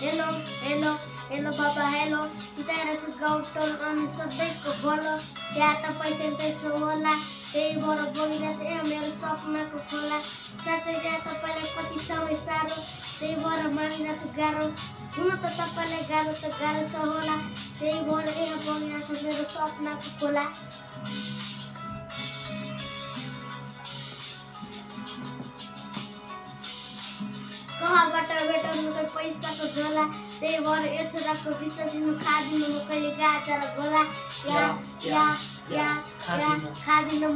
Hello hello hello बाबा hello Sitara छु अनि सबैको भलो त्यहाँ त पैसा पैसा होला त्यही भएर बोलिरहेको छ ए मेरो सपनाको खोला साँच्चै त्यहाँ तपाईँलाई कति छ साह्रो त्यही भएर मागिरहेको छु गाह्रो हुन त तपाईँलाई गाह्रो त गाह्रो छ होला त्यही भएर यहाँ बोलिरहेको छ मेरो सपनाको खोला कहाँबाट भेटाउनु त पैसाको झोला। त्यही भएर यो छोराको विश्वास लिनु खादिनु म कहिले गाजर घोला। या या या या खादिनु।